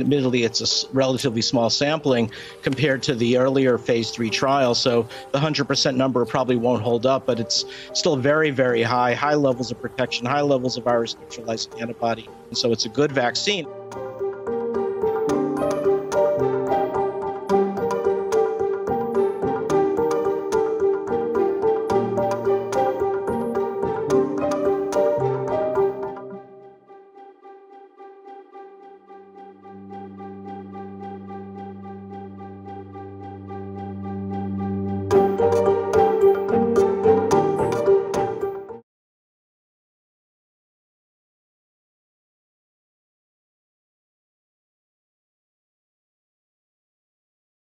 admittedly, it's a relatively small sampling compared to the earlier phase three trial. So the 100% number probably won't hold up, but it's still very, very high, high levels of protection, high levels of virus neutralizing antibody. And so it's a good vaccine.